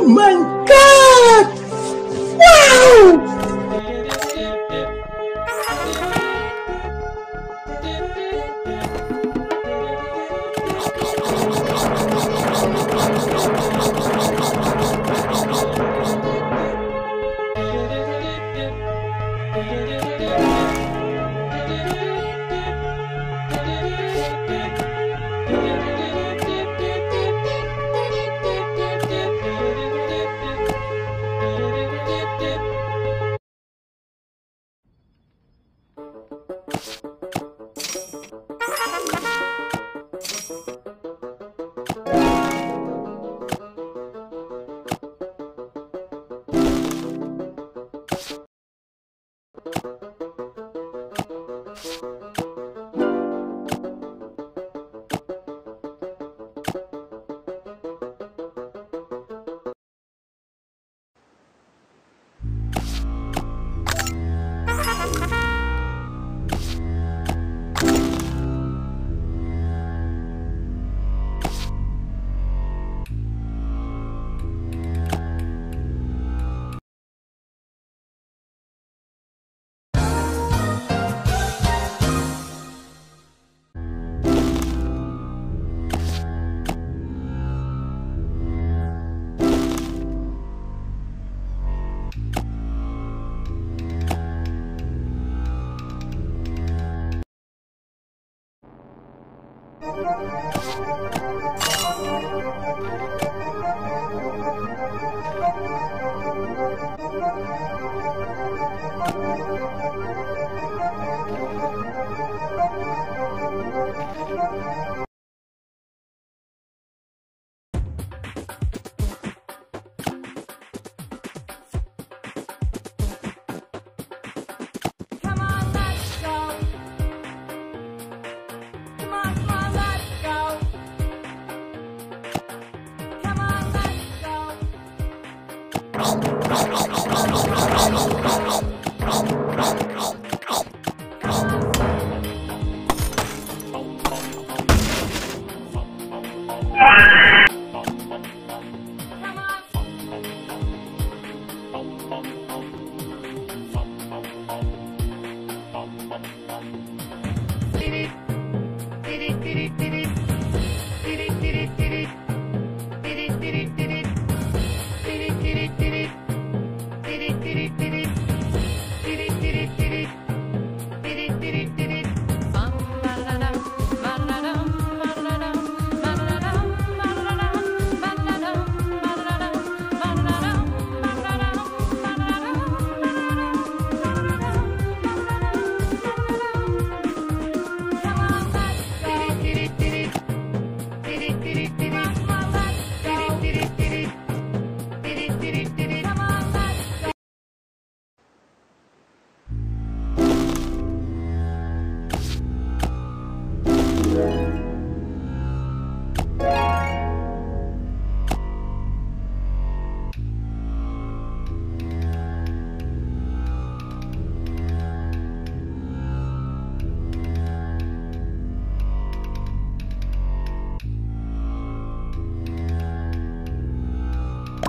Oh my god!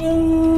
Oh.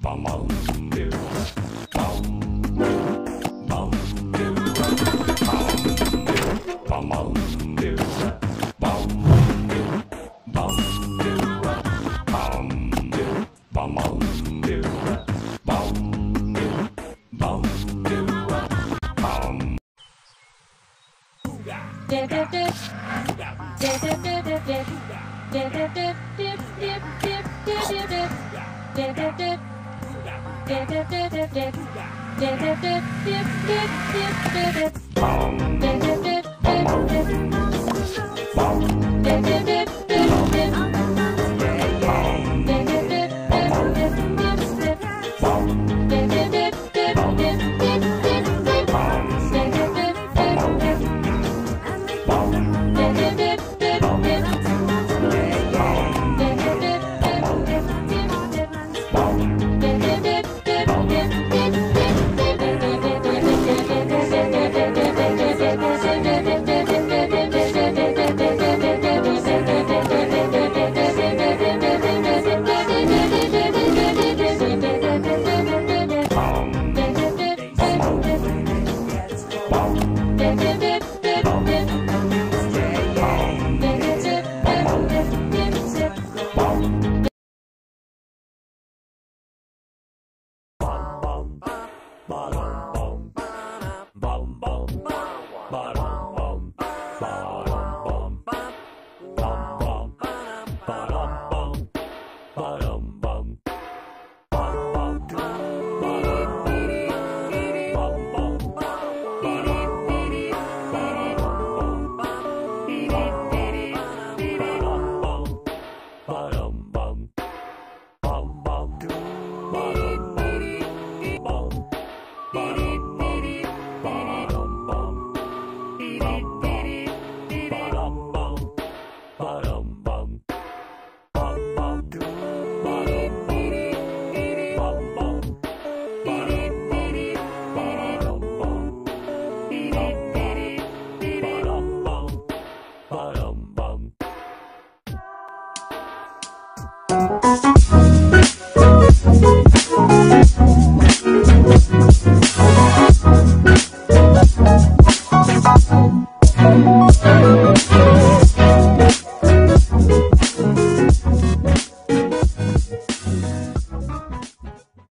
Bam, bam, bam, bam, bam, Dip, dip, dip, dip, dip, dip, dip, dip. Bum.